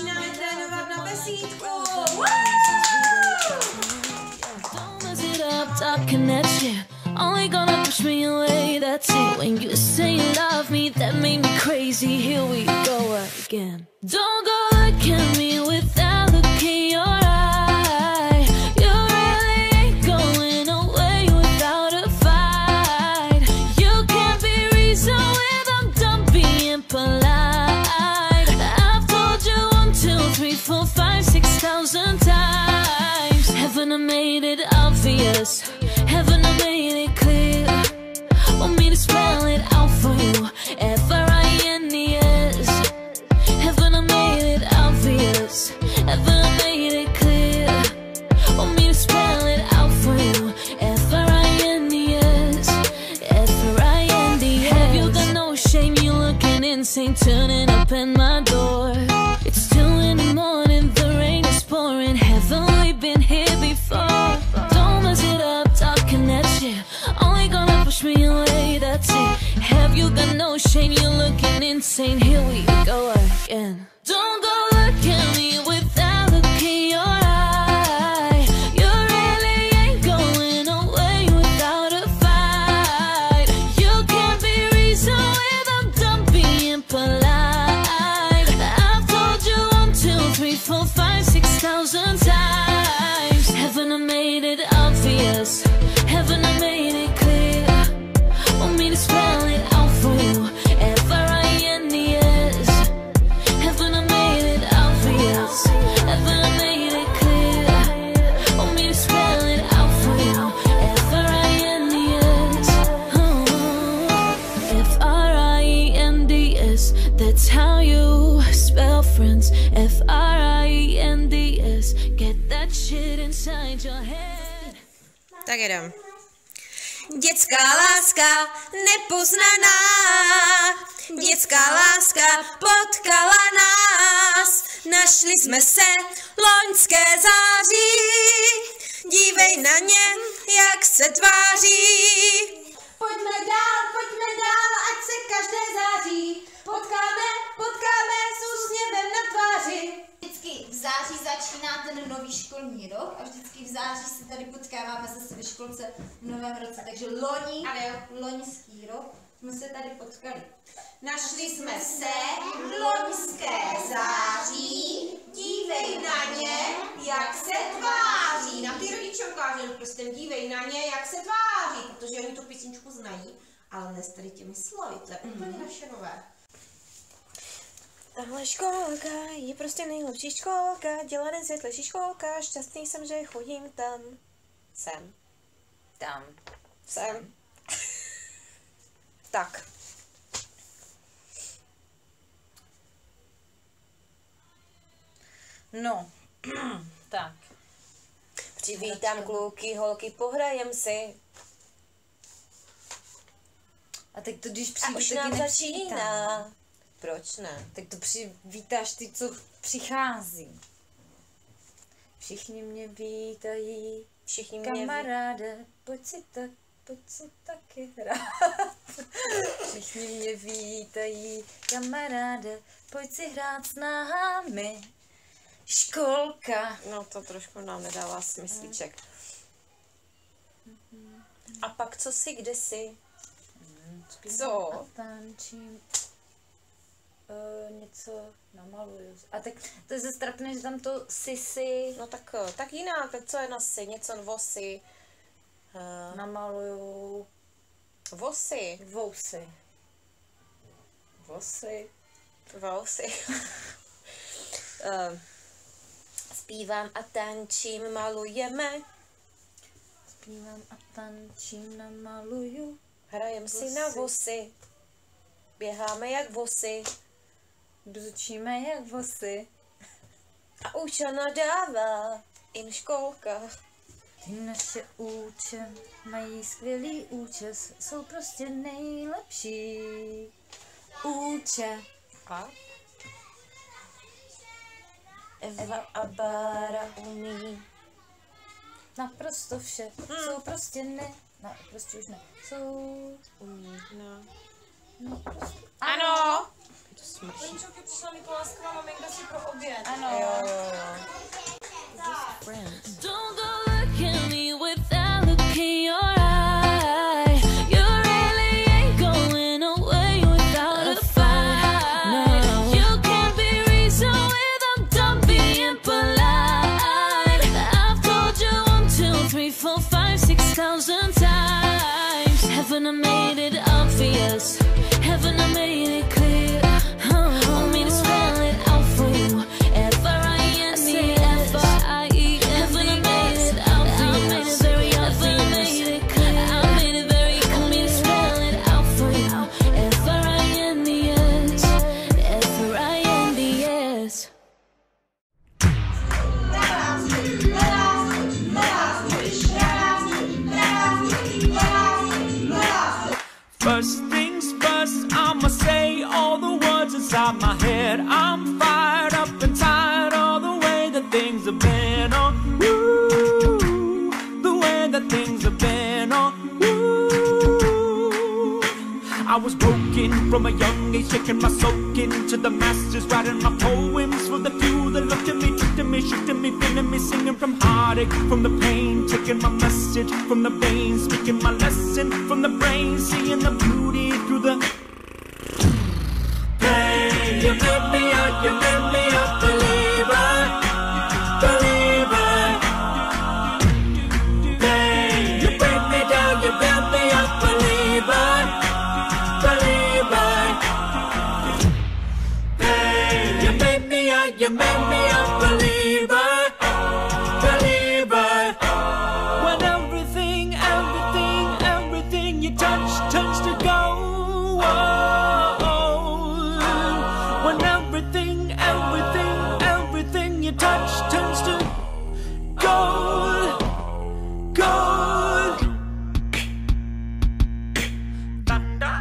začínáme trénovat na besídku. Up, top connection. Only gonna push me away, that's it. When you say you love me, that made me crazy. Here we go again. Don't go Tak jedem. Dětská láska nepoznaná, dětská láska potkala nás. Našli jsme se loňské září, dívej na ně, jak se tváří. Pojďme dál, pojďme dál, ať se každé září. Potkáme, potkáme s úsměvem na tváři. Vždycky v září začíná ten nový školní rok a vždycky v září se tady potkáváme zase ve školce v novém roce. Takže loni, Ale jo. loňský rok jsme se tady potkali. Našli jsme se v loňské září, dívej na ně, jak se tváří. Na ty rodiče ukážu prstem, dívej na ně, jak se tváří, protože oni tu písničku znají, ale ne s tady těmi slovy, to je úplně naše nové. Tahle školka je prostě nejlepší školka, dělá den světlejší školka, šťastný jsem, že chodím tam. Sem. Tam. Sem. tak. No, tak. Přivítám kluky, holky, pohrajem si. A teď to, když A přijdu, už taky nám začíná. Proč ne? Tak to přivítáš ty, co přichází. Všichni mě vítají, Všichni mě ví. kamaráde, pojď si tak, pojď si taky hrát. Všichni mě vítají, kamaráde, pojď si hrát s námi. Školka. No to trošku nám nedává smyslíček. A pak co si, kde si? Co? A tančím. Uh, něco namaluju. A tak to je trapné, že tam to sisi No tak, eh, tak jinak, tak co je na si? Něco vosy. Uh, namaluju vosy. vousy. Vosy. Vosy. uh, zpívám a tančím, malujeme. Zpívám a tančím, namaluju. Hrajem si Vosy. na vosy. Běháme jak vosy. Bzučíme jak vosy. A uča nadává. In školka. Ty naše úče mají skvělý účes, jsou prostě nejlepší. Úče. A? Eva a Bára umí. Naprosto vše. Jsou prostě ne. No, prostě už ne. Jsou umí. No. naprosto. Ano, To I Don't go look at me without looking your broken from a young age, taking my soak into the masters, writing my poems for the few that looked at me, tricked me, shook me, feeling me, singing from heartache, from the pain, taking my message from the veins, speaking my lesson from the brain, seeing the beauty turns to gold, gold. Thunder,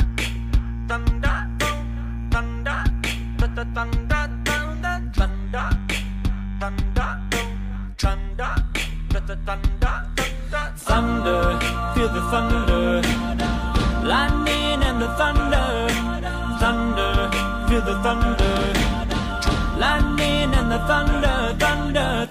thunder, thunder, thunder, thunder, thunder, thunder, thunder, thunder, thunder, thunder, thunder, feel the thunder, lightning and the thunder, thunder, feel the thunder, lightning and the thunder,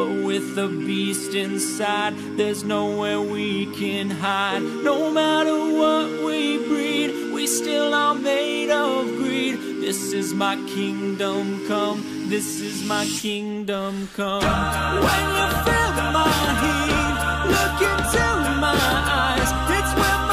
But with the beast inside, there's nowhere we can hide. No matter what we breed, we still are made of greed. This is my kingdom come, this is my kingdom come. When you feel my heat, look into my eyes. It's where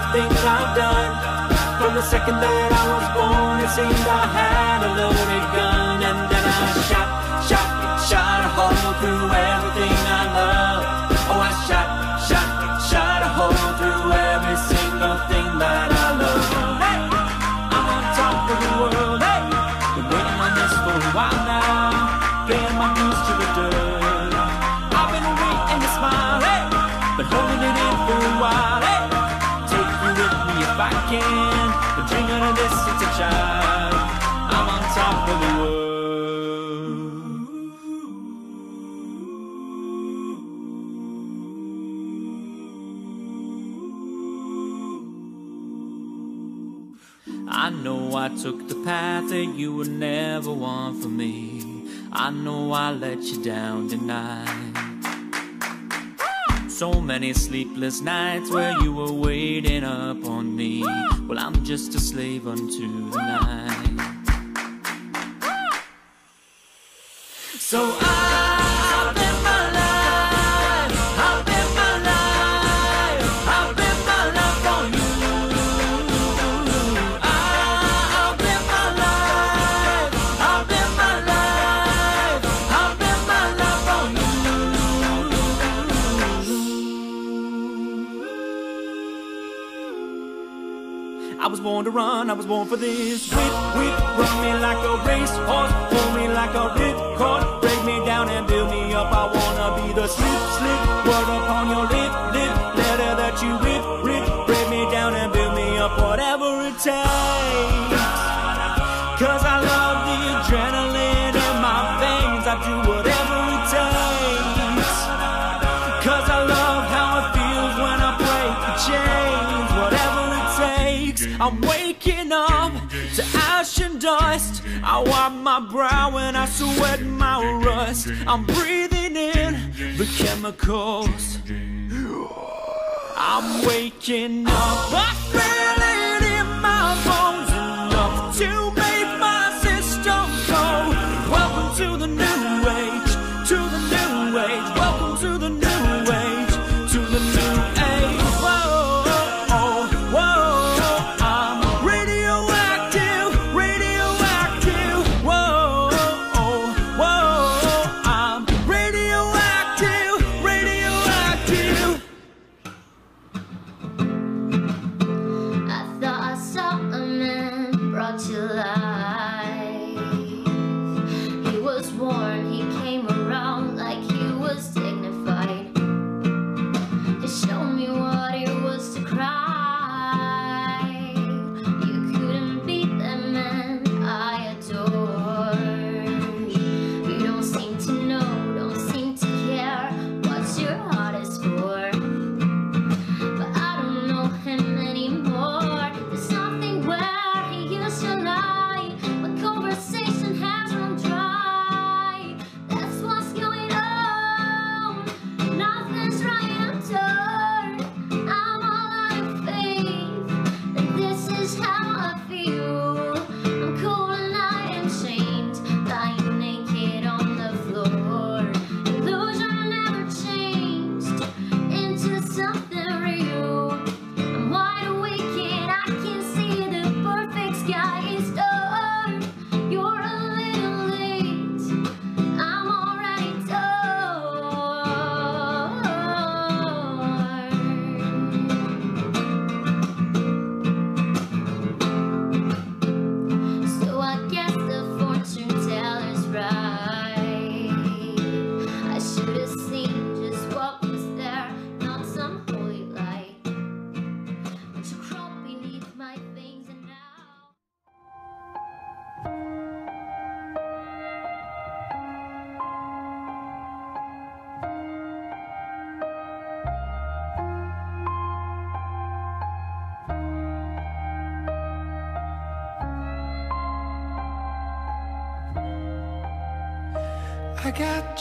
though everything I've done. From the second that I was born, it seemed I had a loaded gun, and then I shot, shot, shot a hole through everything I would never want for me. I know I let you down tonight. So many sleepless nights where you were waiting up on me. Well, I'm just a slave unto the night. So I. I was born for this. Whip, whip, run me like a racehorse, pull me like a ripcord, break me down and build me up. I wanna be the slip, slip. dust I wipe my brow and I sweat my rust. I'm breathing in the chemicals. I'm waking up, I feel it.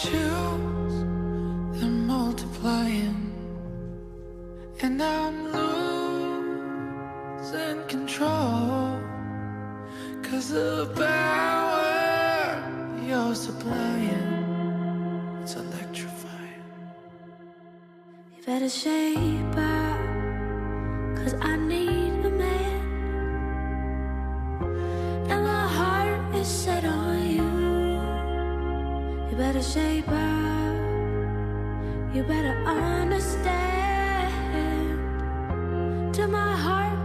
chills, they're multiplying. And I'm losing control. Cause the power you're supplying, it's electrifying. You better shape up, cause I need. gonna shape up. You better understand. To my heart.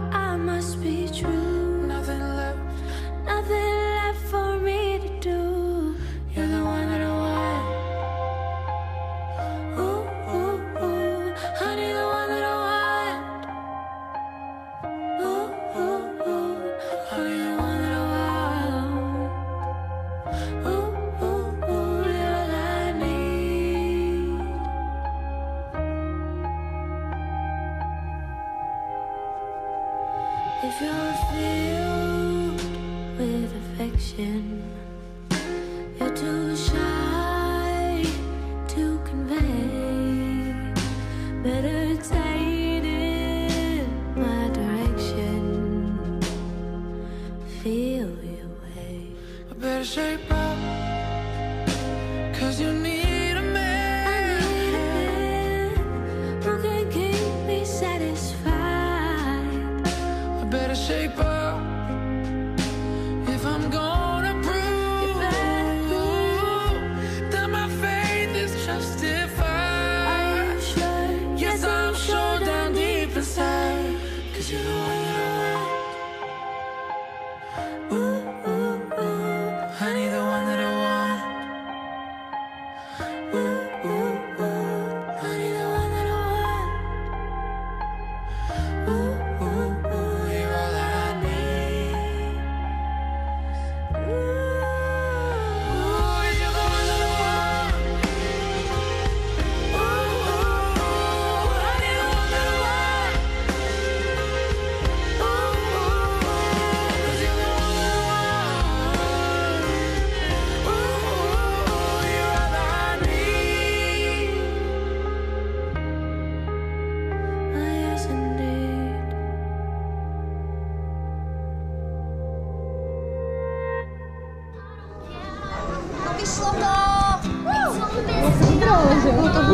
shape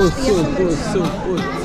不不不不。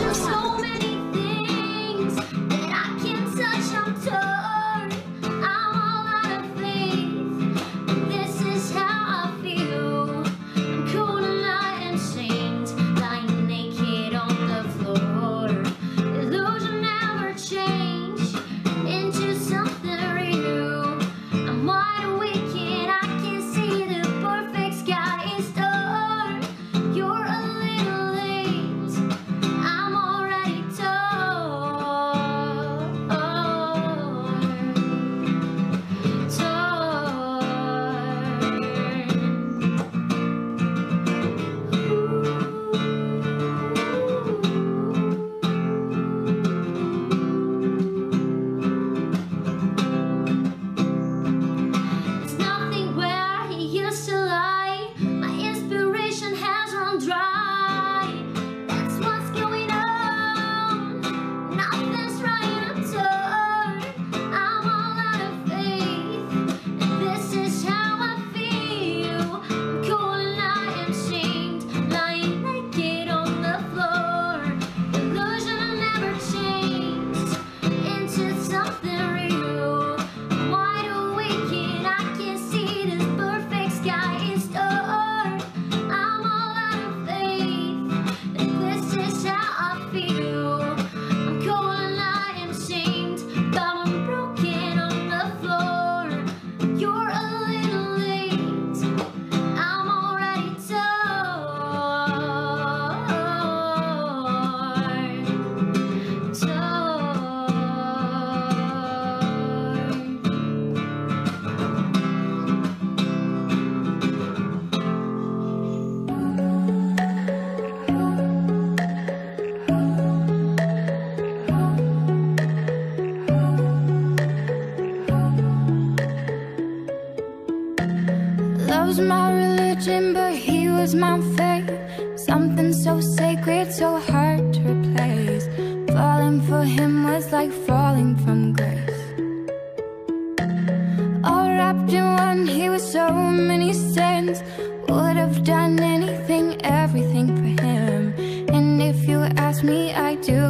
him was like falling from grace. All wrapped in one, he was so many sins. Would have done anything, everything for him. And if you ask me, I do